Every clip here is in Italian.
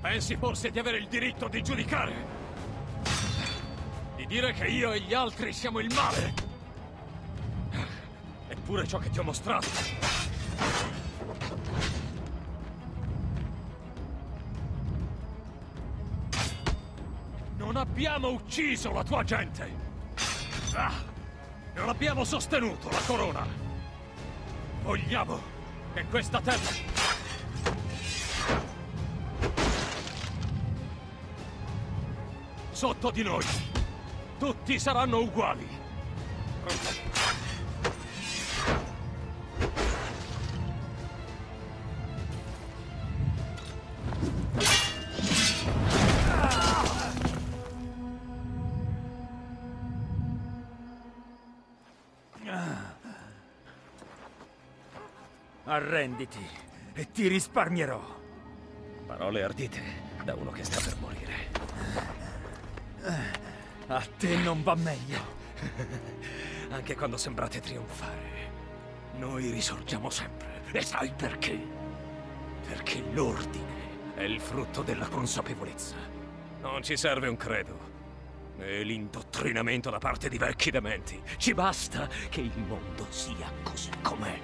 Pensi forse di avere il diritto di giudicare? Di dire che io e gli altri siamo il male? Eppure ciò che ti ho mostrato. Non abbiamo ucciso la tua gente! Ah, non abbiamo sostenuto la corona! Vogliamo che questa terra sotto di noi. Tutti saranno uguali. Arrenditi e ti risparmierò. Parole ardite da uno che sta per morire. A te non va meglio. Anche quando sembrate trionfare, noi risorgiamo sempre. E sai perché? Perché l'ordine è il frutto della consapevolezza. Non ci serve un credo. E l'indottrinamento da parte di vecchi dementi. Ci basta che il mondo sia così com'è.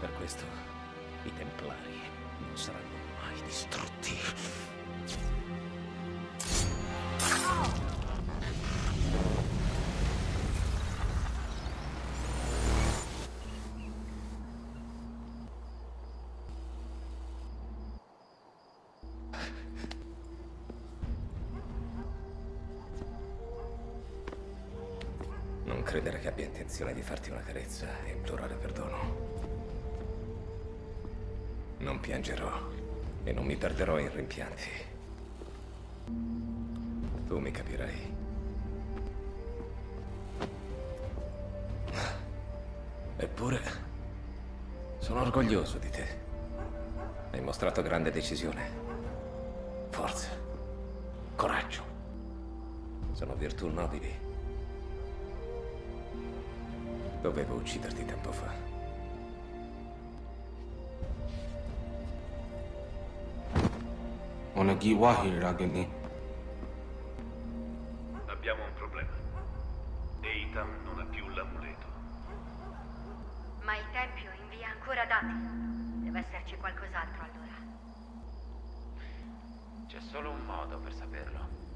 Per questo i Templari non saranno mai distrutti. Non credere che abbia intenzione di farti una carezza e implorare perdono. Non piangerò e non mi perderò in rimpianti. Tu mi capirai. Eppure, sono orgoglioso di te. Hai mostrato grande decisione, forza, coraggio. Sono virtù nobili. Dovevo ucciderti tempo fa. Onagi Wahir Ragini. Abbiamo un problema. Eitan non ha più l'amuleto. Ma il Tempio invia ancora dati. Deve esserci qualcos'altro allora. C'è solo un modo per saperlo.